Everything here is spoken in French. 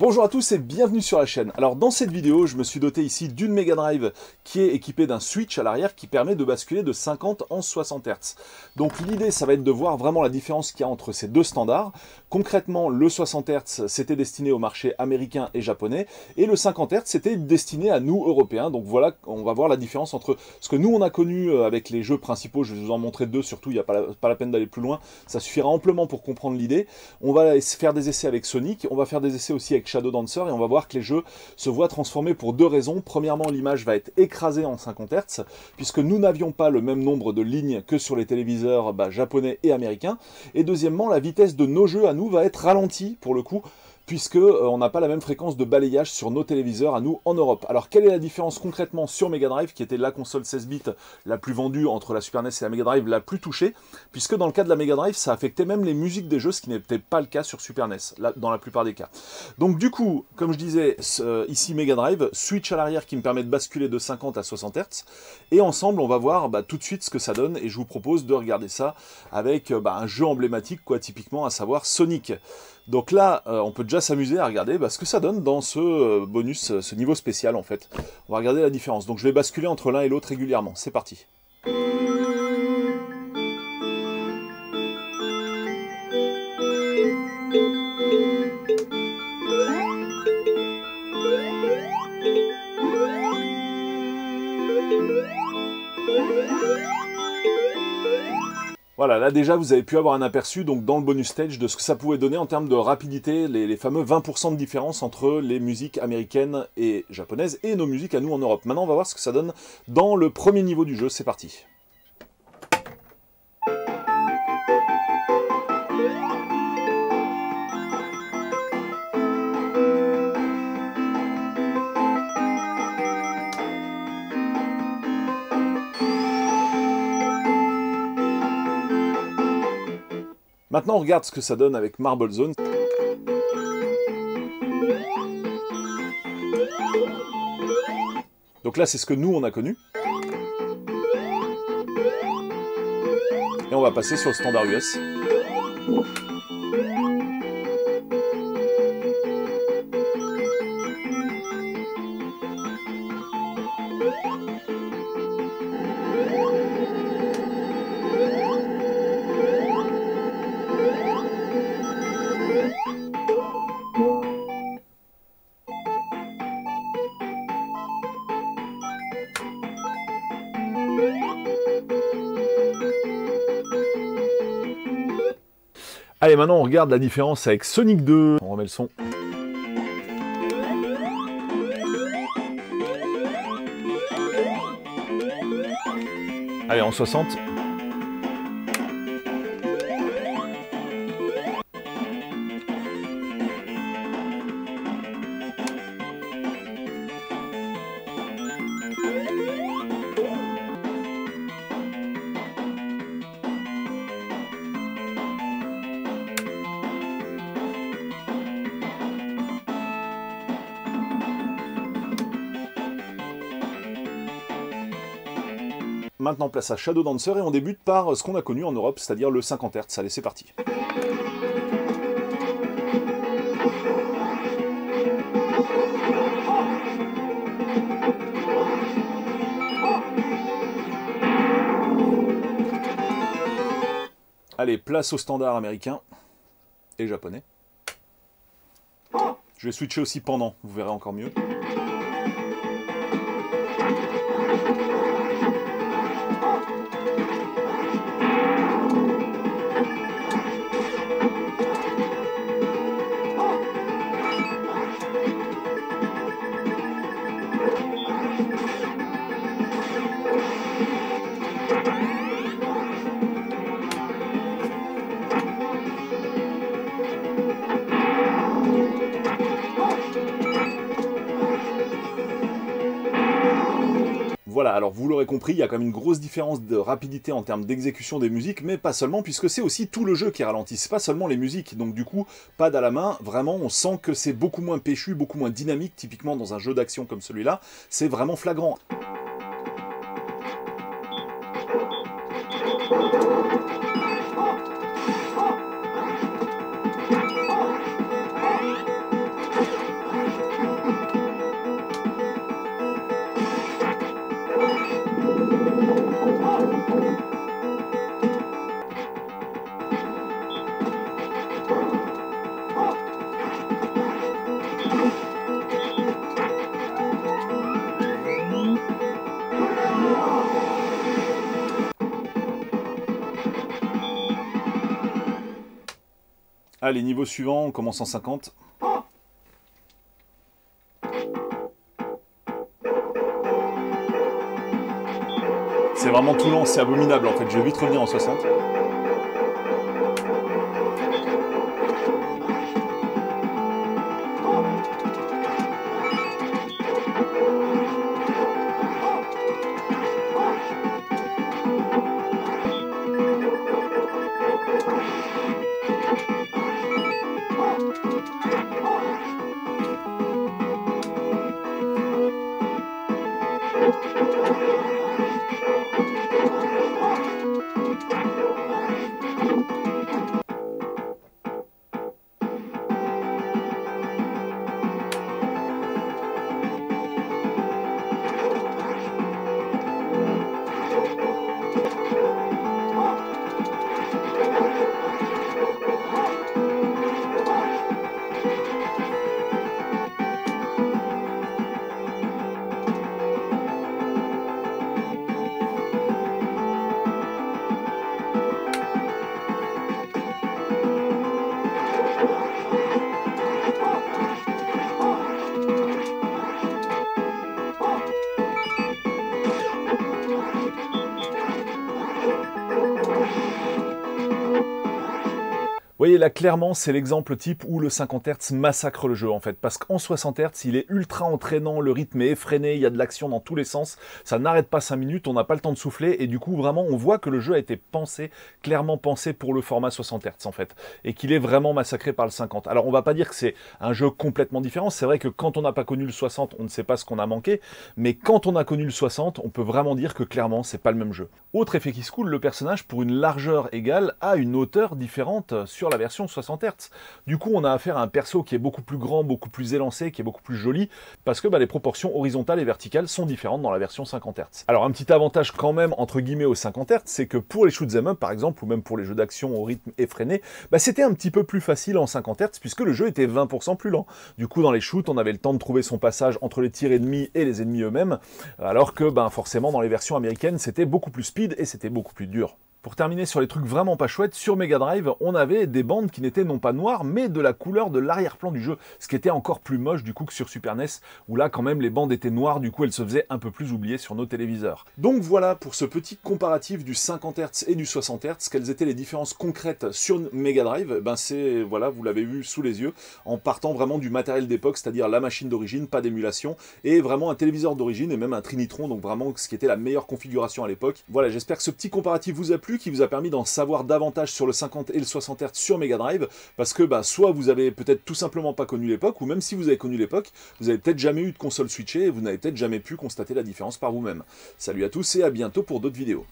Bonjour à tous et bienvenue sur la chaîne. Alors dans cette vidéo, je me suis doté ici d'une Mega Drive qui est équipée d'un switch à l'arrière qui permet de basculer de 50 en 60 Hz. Donc l'idée, ça va être de voir vraiment la différence qu'il y a entre ces deux standards. Concrètement, le 60 Hz, c'était destiné au marché américain et japonais, et le 50 Hz, c'était destiné à nous, Européens. Donc voilà, on va voir la différence entre ce que nous, on a connu euh, avec les jeux principaux. Je vais vous en montrer deux, surtout, il n'y a pas la, pas la peine d'aller plus loin. Ça suffira amplement pour comprendre l'idée. On va faire des essais avec Sonic, on va faire des essais aussi avec Shadow Dancer et on va voir que les jeux se voient transformés pour deux raisons. Premièrement, l'image va être écrasée en 50 Hz, puisque nous n'avions pas le même nombre de lignes que sur les téléviseurs bah, japonais et américains. Et deuxièmement, la vitesse de nos jeux à nous va être ralentie, pour le coup, puisque euh, on n'a pas la même fréquence de balayage sur nos téléviseurs à nous en Europe. Alors quelle est la différence concrètement sur Mega Drive, qui était la console 16 bits la plus vendue entre la Super NES et la Mega Drive la plus touchée, puisque dans le cas de la Mega Drive, ça affectait même les musiques des jeux, ce qui n'était pas le cas sur Super NES, dans la plupart des cas. Donc du coup, comme je disais, euh, ici Mega Drive, switch à l'arrière qui me permet de basculer de 50 à 60 Hz, et ensemble on va voir bah, tout de suite ce que ça donne, et je vous propose de regarder ça avec euh, bah, un jeu emblématique, quoi, typiquement, à savoir Sonic. Donc là, euh, on peut déjà s'amuser à regarder bah, ce que ça donne dans ce euh, bonus, euh, ce niveau spécial en fait. On va regarder la différence. Donc je vais basculer entre l'un et l'autre régulièrement. C'est parti. Voilà, là déjà vous avez pu avoir un aperçu donc dans le bonus stage de ce que ça pouvait donner en termes de rapidité, les, les fameux 20% de différence entre les musiques américaines et japonaises et nos musiques à nous en Europe. Maintenant on va voir ce que ça donne dans le premier niveau du jeu, c'est parti. Maintenant, on regarde ce que ça donne avec Marble Zone. Donc là, c'est ce que nous, on a connu. Et on va passer sur le standard US. Allez, maintenant on regarde la différence avec Sonic 2. On remet le son. Allez, en 60. Maintenant place à Shadow Dancer et on débute par ce qu'on a connu en Europe, c'est-à-dire le 50 Hz. Allez, c'est parti. Allez, place au standard américain et japonais. Je vais switcher aussi pendant, vous verrez encore mieux. Alors vous l'aurez compris, il y a quand même une grosse différence de rapidité en termes d'exécution des musiques, mais pas seulement, puisque c'est aussi tout le jeu qui ralentit, c'est pas seulement les musiques, donc du coup, pas à la main, vraiment on sent que c'est beaucoup moins péchu, beaucoup moins dynamique, typiquement dans un jeu d'action comme celui-là, c'est vraiment flagrant. Allez, niveau suivant, on commence en 50. C'est vraiment tout lent, c'est abominable en fait, je vais vite revenir en 60. Voyez là clairement c'est l'exemple type où le 50 Hz massacre le jeu en fait parce qu'en 60 Hz il est ultra entraînant, le rythme est effréné, il y a de l'action dans tous les sens, ça n'arrête pas 5 minutes, on n'a pas le temps de souffler et du coup vraiment on voit que le jeu a été pensé, clairement pensé pour le format 60 Hz en fait et qu'il est vraiment massacré par le 50. Alors on va pas dire que c'est un jeu complètement différent, c'est vrai que quand on n'a pas connu le 60 on ne sait pas ce qu'on a manqué, mais quand on a connu le 60 on peut vraiment dire que clairement c'est pas le même jeu. Autre effet qui se coule, le personnage pour une largeur égale a une hauteur différente sur la version 60 Hz. Du coup, on a affaire à un perso qui est beaucoup plus grand, beaucoup plus élancé, qui est beaucoup plus joli, parce que bah, les proportions horizontales et verticales sont différentes dans la version 50 Hz. Alors, un petit avantage quand même, entre guillemets, au 50 Hz, c'est que pour les shoot'em up, par exemple, ou même pour les jeux d'action au rythme effréné, bah, c'était un petit peu plus facile en 50 Hz, puisque le jeu était 20% plus lent. Du coup, dans les shoots, on avait le temps de trouver son passage entre les tirs ennemis et les ennemis eux-mêmes, alors que, ben, forcément, dans les versions américaines, c'était beaucoup plus speed et c'était beaucoup plus dur. Pour terminer sur les trucs vraiment pas chouettes, sur Mega Drive, on avait des bandes qui n'étaient non pas noires, mais de la couleur de l'arrière-plan du jeu, ce qui était encore plus moche du coup que sur Super NES, où là quand même les bandes étaient noires, du coup elles se faisaient un peu plus oublier sur nos téléviseurs. Donc voilà pour ce petit comparatif du 50 Hz et du 60 Hz, quelles étaient les différences concrètes sur Mega Drive, ben c'est, voilà, vous l'avez vu sous les yeux, en partant vraiment du matériel d'époque, c'est-à-dire la machine d'origine, pas d'émulation, et vraiment un téléviseur d'origine, et même un Trinitron, donc vraiment ce qui était la meilleure configuration à l'époque. Voilà, j'espère que ce petit comparatif vous a plu, qui vous a permis d'en savoir davantage sur le 50 et le 60 Hz sur Mega Drive, parce que bah, soit vous avez peut-être tout simplement pas connu l'époque, ou même si vous avez connu l'époque, vous avez peut-être jamais eu de console switchée et vous n'avez peut-être jamais pu constater la différence par vous-même. Salut à tous et à bientôt pour d'autres vidéos.